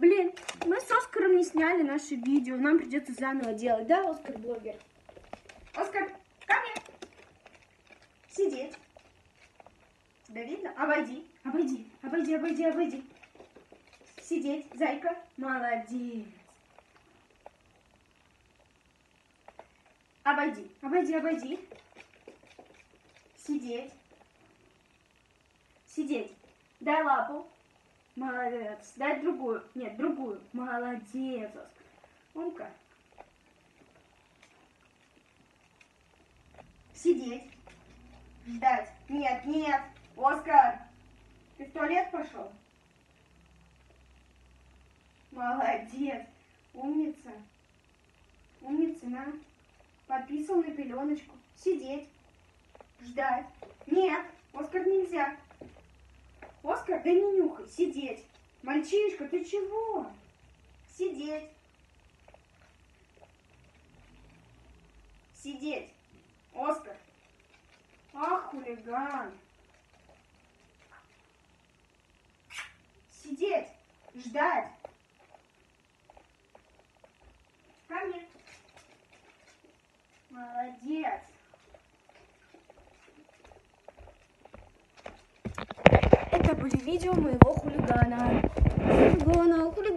Блин, мы с Оскаром не сняли наше видео. Нам придется заново делать, да, Оскар блогер? Оскар, ко мне. Сидеть. Тебя видно? Обойди, обойди, обойди, обойди, обойди. Сидеть, зайка. Молодец. Обойди, обойди, обойди. Сидеть. Сидеть. Дай лапу. Молодец. Дай другую. Нет, другую. Молодец. Умка. Сидеть. Ждать. Нет, нет. Оскар. Ты в туалет пошел? Молодец. Умница. Умница, на. Подписал на пеленочку. Сидеть. Ждать. Нет, Оскар нельзя. Оскар, да не нюхай. Сидеть. Мальчишка, ты чего? Сидеть. Сидеть. Оскар. Ах, хулиган. Сидеть. Ждать. Ко мне. Молодец. Это были видео моего хулигана. Хулигана, хулигана.